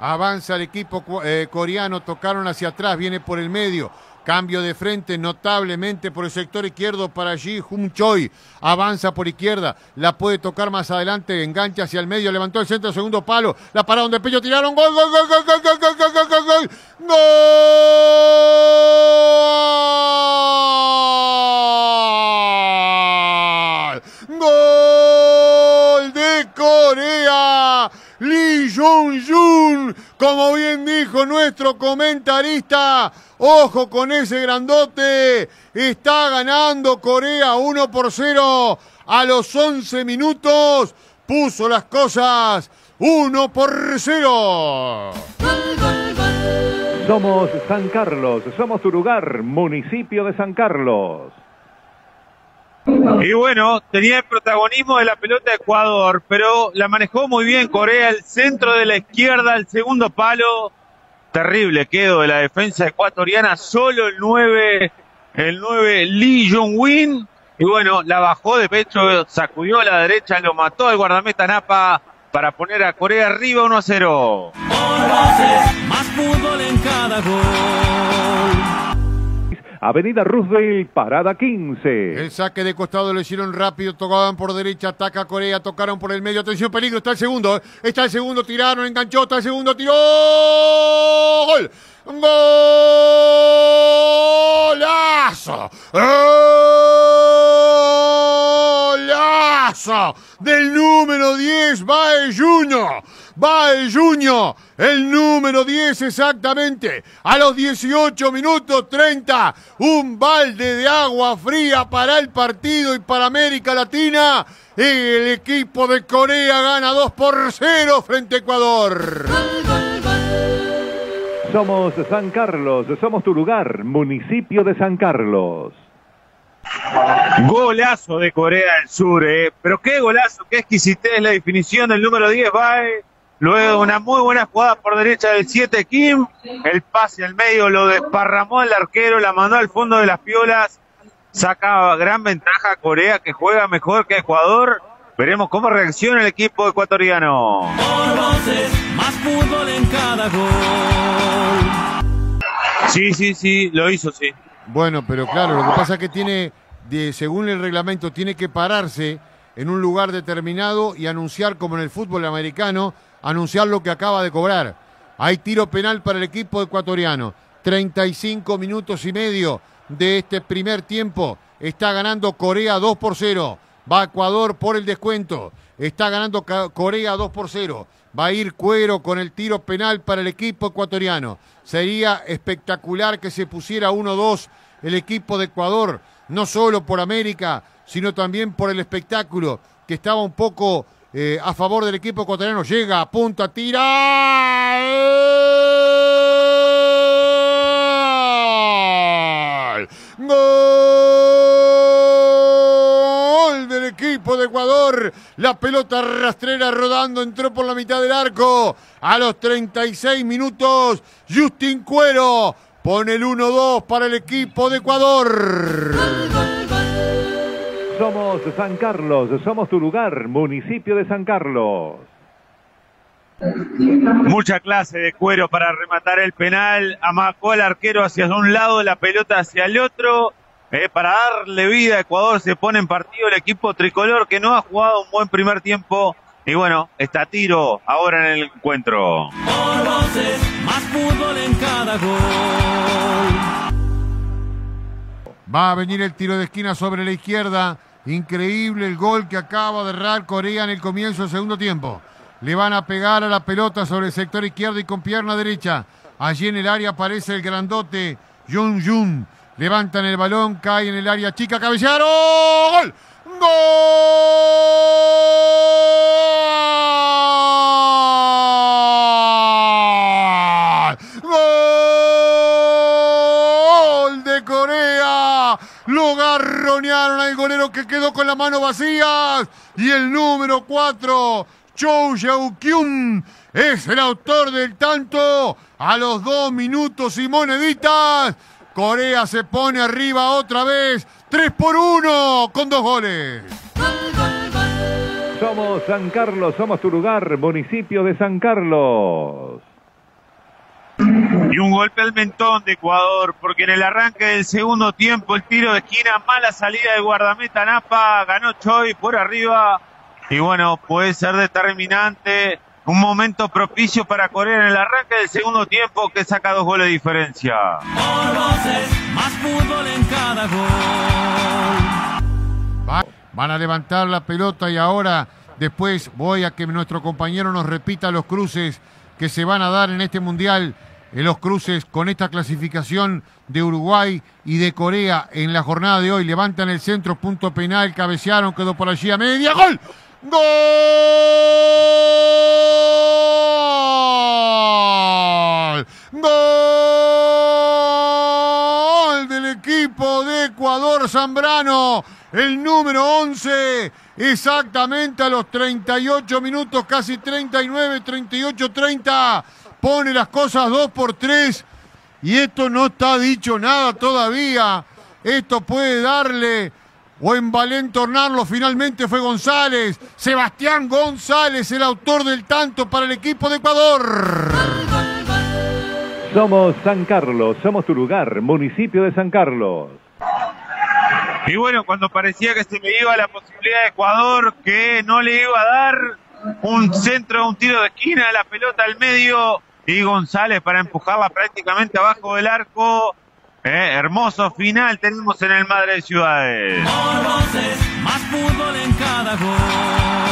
Avanza el equipo eh, coreano, tocaron hacia atrás, viene por el medio. Cambio de frente notablemente por el sector izquierdo para Ji Hum Choi. Avanza por izquierda, la puede tocar más adelante, engancha hacia el medio, levantó el centro, segundo palo, la pararon de pecho, tiraron gol, gol, gol, gol, gol, gol, gol, gol, gol, gol, gol. Como bien dijo nuestro comentarista, ojo con ese grandote, está ganando Corea 1 por 0 a los 11 minutos, puso las cosas 1 por 0. Somos San Carlos, somos tu lugar, municipio de San Carlos. Y bueno, tenía el protagonismo de la pelota de Ecuador, pero la manejó muy bien Corea, el centro de la izquierda, el segundo palo. Terrible quedó de la defensa ecuatoriana, solo el 9, el 9 Lee Jong-win. Y bueno, la bajó de pecho, sacudió a la derecha, lo mató al guardameta Napa para poner a Corea arriba 1 a 0. Avenida Roosevelt, parada 15. El saque de costado lo hicieron rápido, tocaban por derecha, ataca Corea, tocaron por el medio, atención, peligro, está el segundo, ¿eh? está el segundo, tiraron, enganchó, está el segundo, tiró, gol, golazo, golazo del número 10, va el Junior, va el Junior, el número 10 exactamente, a los 18 minutos 30, un balde de agua fría para el partido y para América Latina. El equipo de Corea gana 2 por 0 frente a Ecuador. Somos San Carlos, somos tu lugar, municipio de San Carlos. Golazo de Corea del Sur, eh. pero qué golazo, qué exquisitez la definición del número 10, Bae. Luego una muy buena jugada por derecha del 7 Kim. El pase al medio lo desparramó el arquero, la mandó al fondo de las piolas. Saca gran ventaja a Corea que juega mejor que Ecuador. Veremos cómo reacciona el equipo ecuatoriano. más fútbol en cada gol. Sí, sí, sí, lo hizo, sí. Bueno, pero claro, lo que pasa es que tiene, de, según el reglamento, tiene que pararse en un lugar determinado y anunciar, como en el fútbol americano, anunciar lo que acaba de cobrar. Hay tiro penal para el equipo ecuatoriano. 35 minutos y medio de este primer tiempo. Está ganando Corea 2 por 0. Va Ecuador por el descuento. Está ganando Corea 2 por 0. Va a ir Cuero con el tiro penal para el equipo ecuatoriano. Sería espectacular que se pusiera 1-2 el equipo de Ecuador, no solo por América, sino también por el espectáculo, que estaba un poco eh, a favor del equipo ecuatoriano. Llega, apunta, tira. ¡Gol! del equipo de Ecuador. La pelota rastrera rodando, entró por la mitad del arco. A los 36 minutos, Justin Cuero pone el 1-2 para el equipo de Ecuador. Somos San Carlos, somos tu lugar, municipio de San Carlos. Mucha clase de cuero para rematar el penal. Amacó al arquero hacia un lado, la pelota hacia el otro. Eh, para darle vida a Ecuador se pone en partido el equipo tricolor que no ha jugado un buen primer tiempo. Y bueno, está tiro ahora en el encuentro. más fútbol en cada gol. Va a venir el tiro de esquina sobre la izquierda. Increíble el gol que acaba de errar Corea en el comienzo del segundo tiempo. Le van a pegar a la pelota sobre el sector izquierdo y con pierna derecha. Allí en el área aparece el grandote Jun Jun. Levantan el balón, cae en el área chica, cabecearon. ¡Gol! ¡Gol! de Corea. Lo garronearon al golero que quedó con la mano vacías. Y el número 4, Chou Kyun, es el autor del tanto. A los dos minutos y moneditas. Corea se pone arriba otra vez. 3 por 1 con dos goles. Somos San Carlos, somos tu lugar, municipio de San Carlos. Golpe al mentón de Ecuador, porque en el arranque del segundo tiempo, el tiro de esquina, mala salida del guardameta Napa, ganó Choi por arriba, y bueno, puede ser determinante, un momento propicio para Corea en el arranque del segundo tiempo, que saca dos goles de diferencia. Por voces, más fútbol en cada gol. Va- Van a levantar la pelota y ahora después voy a que nuestro compañero nos repita los cruces que se van a dar en este mundial, en los cruces con esta clasificación de Uruguay y de Corea en la jornada de hoy. Levantan el centro, punto penal, cabecearon, quedó por allí a media, gol. ¡Gol! ¡Gol del equipo de Ecuador Zambrano! El número 11, exactamente a los 38 minutos, casi 39, 38, 30. Pone las cosas 2 por 3. Y esto no está dicho nada todavía. Esto puede darle o envalentonarlo. Finalmente fue González. Sebastián González, el autor del tanto para el equipo de Ecuador. Somos San Carlos, somos tu lugar, municipio de San Carlos. Y bueno, cuando parecía que se me iba la posibilidad de Ecuador, que no le iba a dar un centro, un tiro de esquina, la pelota al medio y González para empujarla prácticamente abajo del arco. Eh, hermoso final tenemos en el Madre de Ciudades. Más en cada.